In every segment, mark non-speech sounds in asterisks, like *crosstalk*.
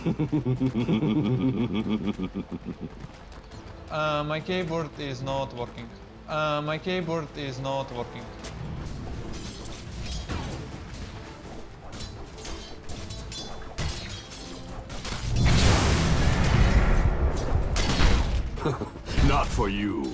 *laughs* Uh, my keyboard is not working. Uh, my keyboard is not working. *laughs* Not for you.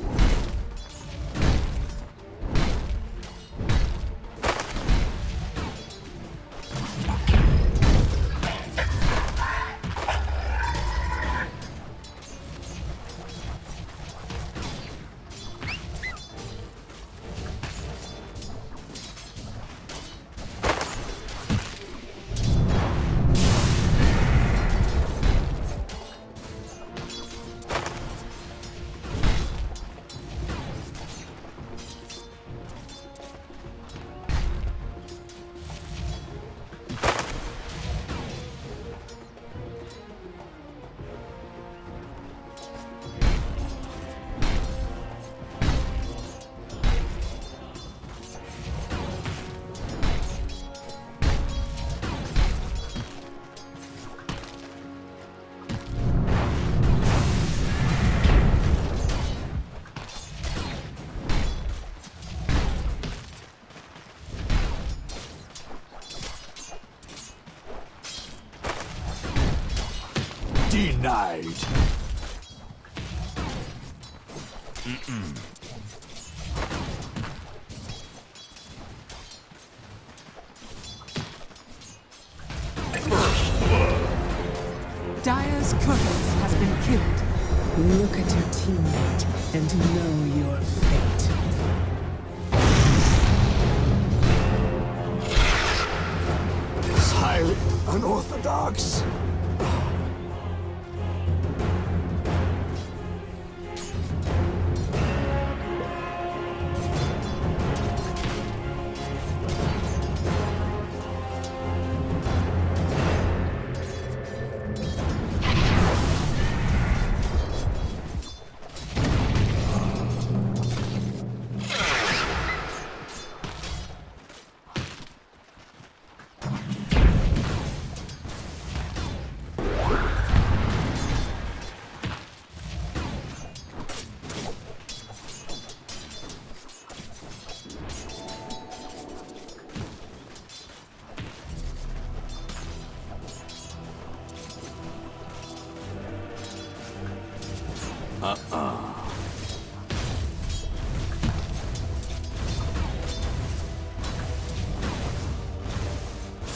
Denied.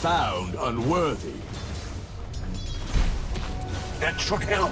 Found unworthy. That should help.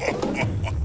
Ha ha ha!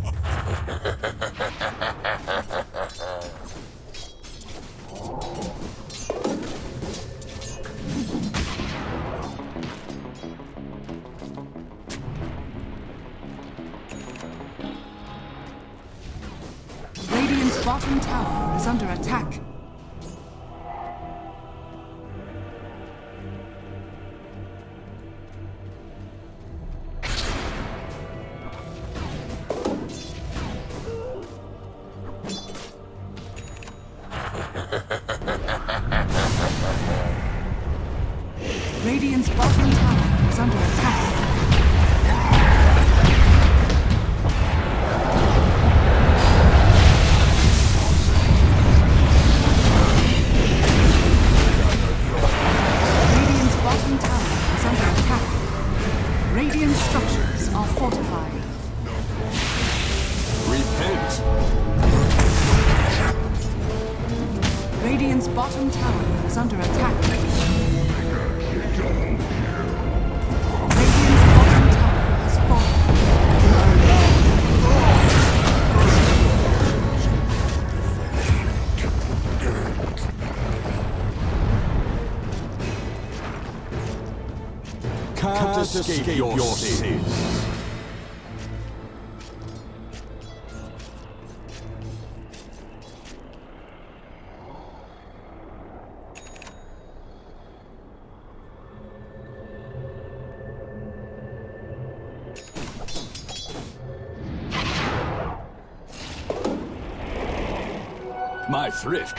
cannot escape, escape your, your sins. sins. My thrift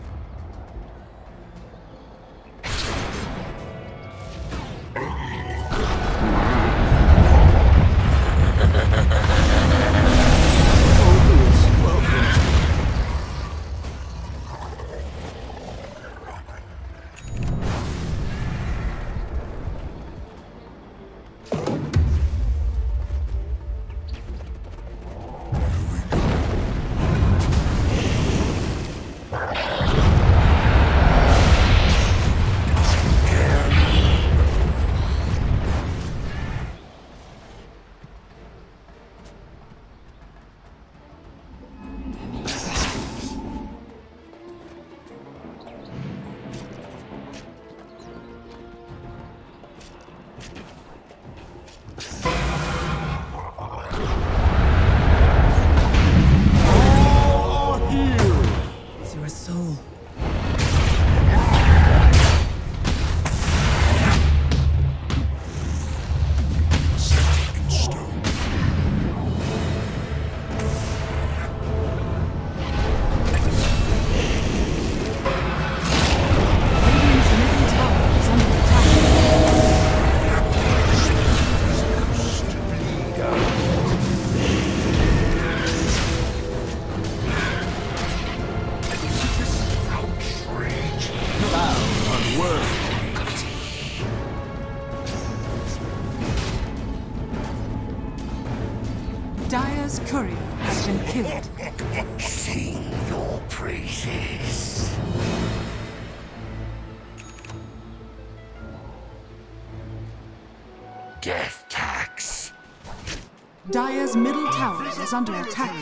Is under attack.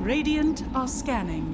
Radiant are scanning.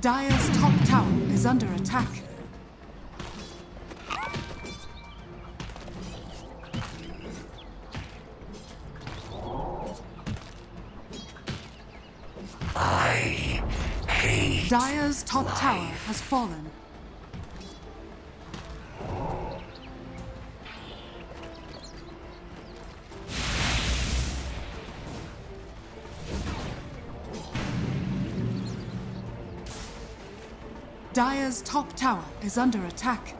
Dire's top tower is under attack. I hate Dire's top tower has fallen. Top tower is under attack.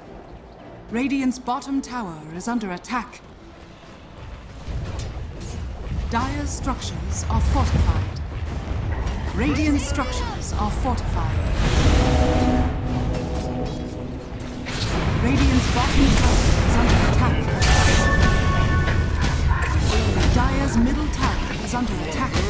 Radiant's bottom tower is under attack. Dire's structures are fortified. Radiant structures are fortified. Radiant's bottom tower is under attack. Dire's middle tower is under attack.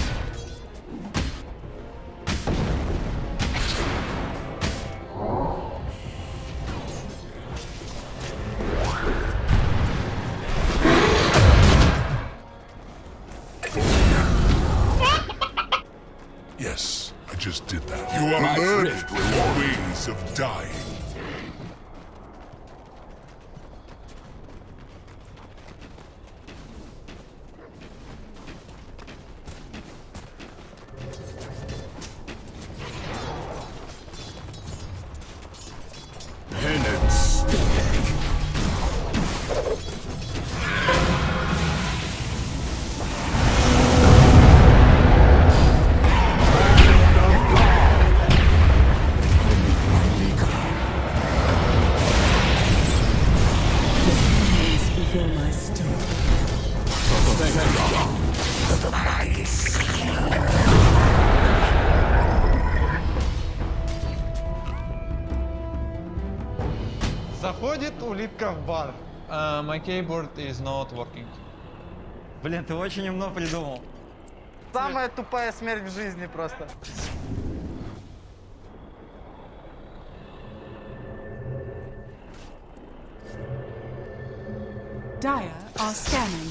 Заходит улитка в бар. Uh, my keyboard is not working. Блин, ты очень умно придумал. Самая тупая смерть в жизни просто. Dire are scanning.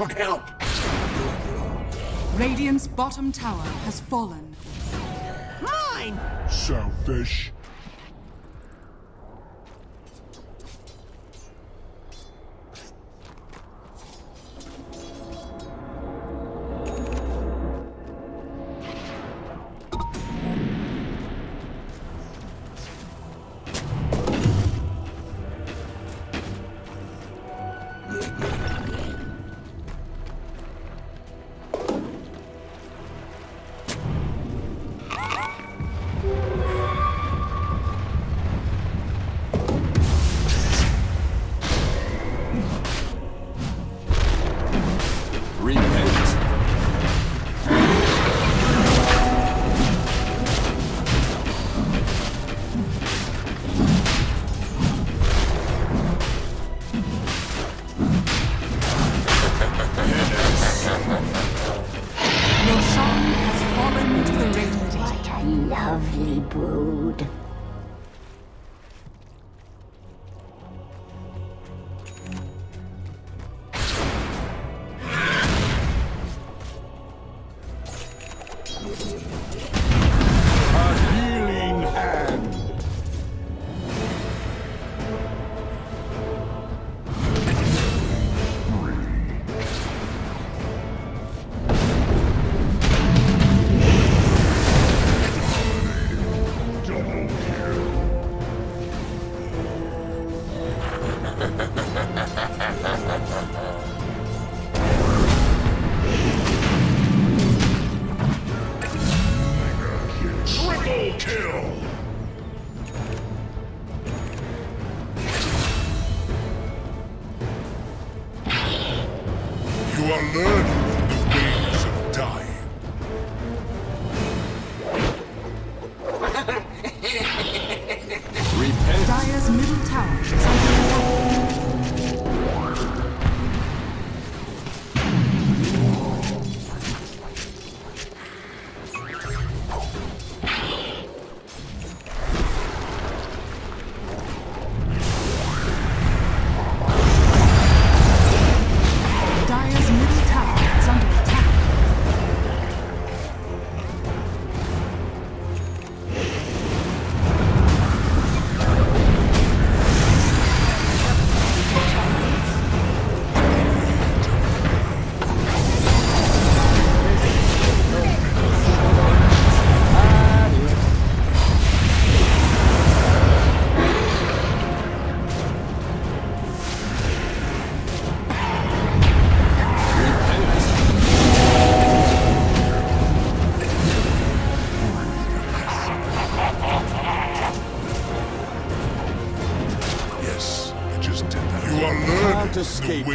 Should help. Radiant's bottom tower has fallen. Mine! Selfish. Repent.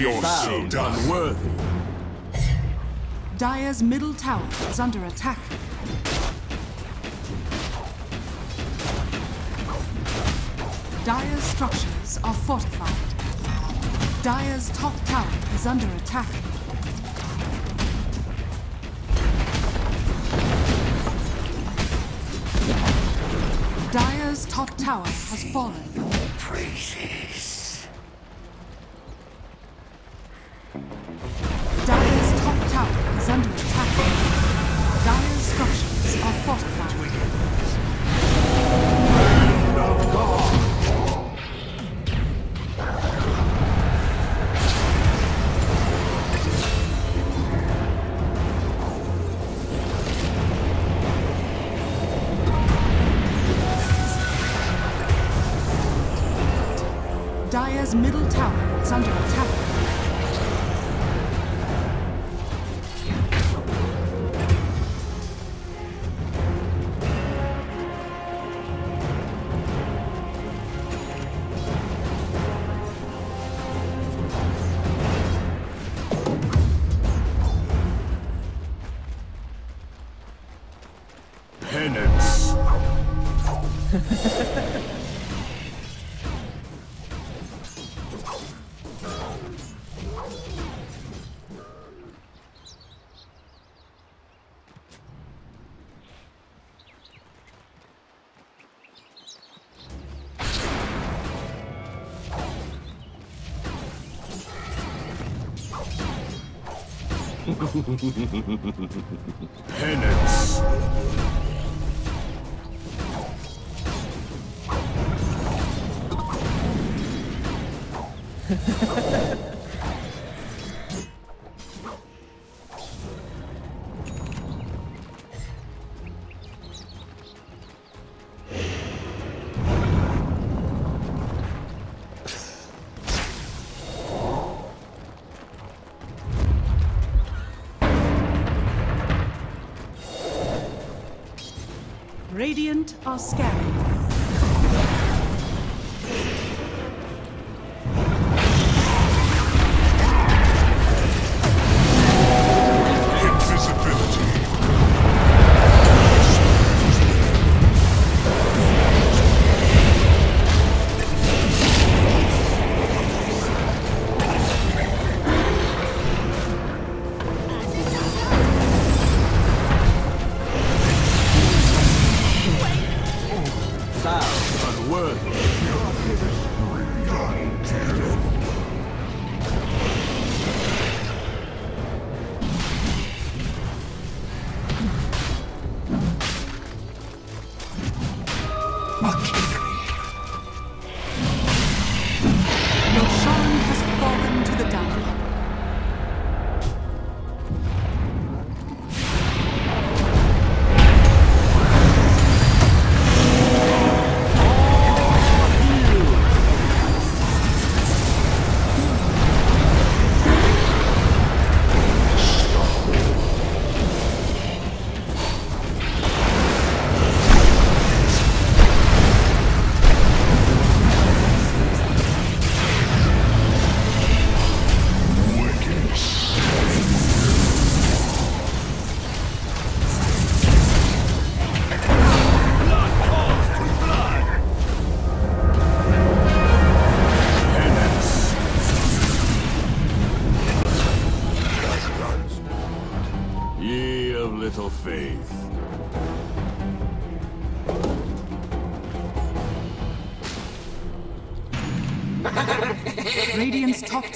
Escape the your ways found of dying. unworthy. Dire's middle tower is under attack. Dire's structures are fortified. Dire's top tower is under attack. Dire's top tower has fallen. Praises. Penance. *laughs* Are scanning.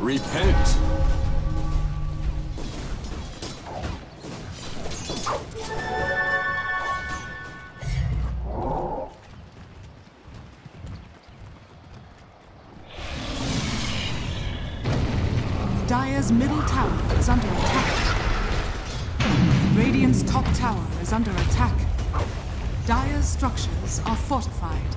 Repent. Dire's middle tower is under attack. Radiant's top tower is under attack. Dire's structures are fortified.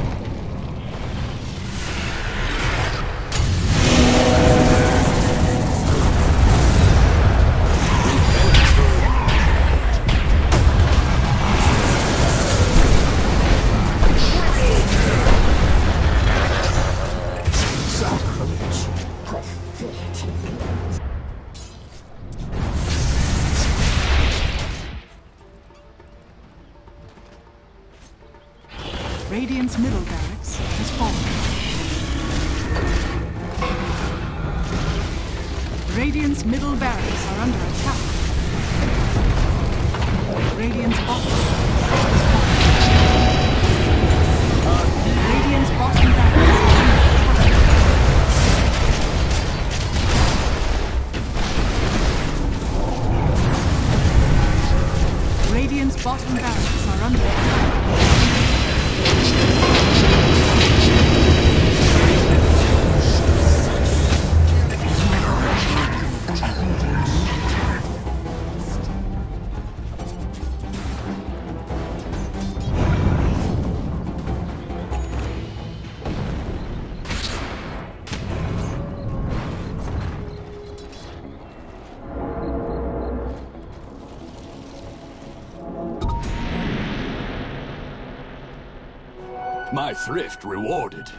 Radiant's middle barracks are under attack. Radiant's bottom barracks. Radiant's bottom barracks. Radiant's bottom barracks are under attack. Thrift rewarded.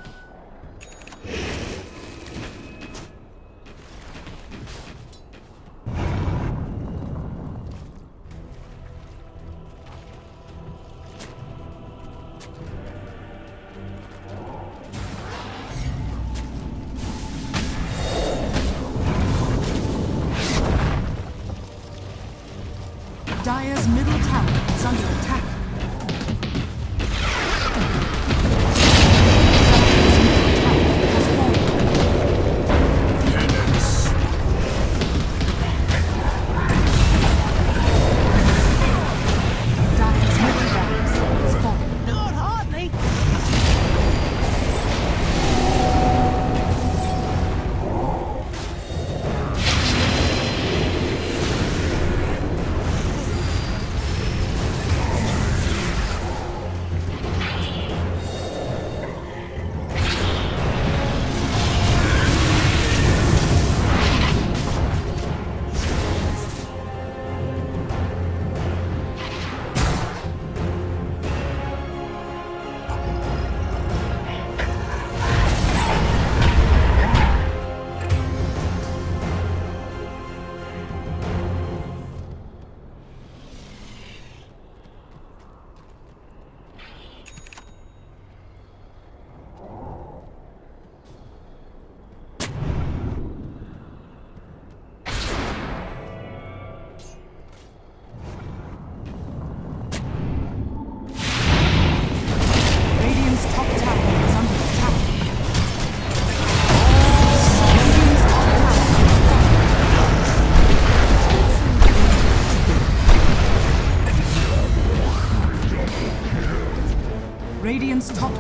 Stop.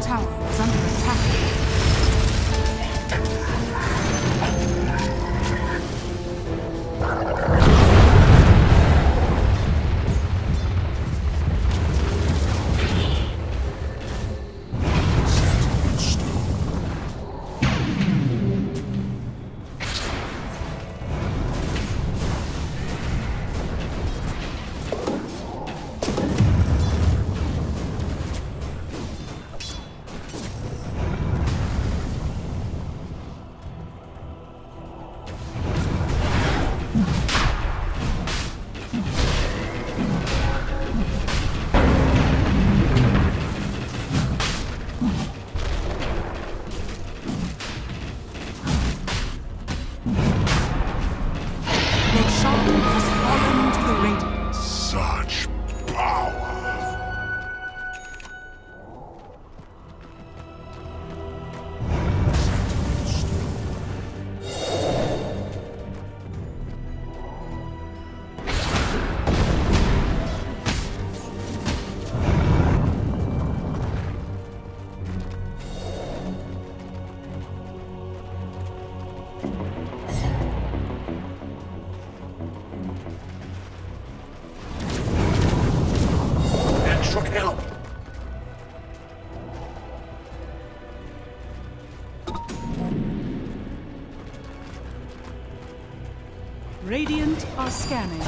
Radiant are scanning.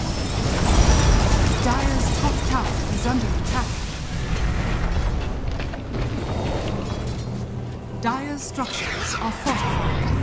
Dire's top tower is under attack. Dire's structures are fortified.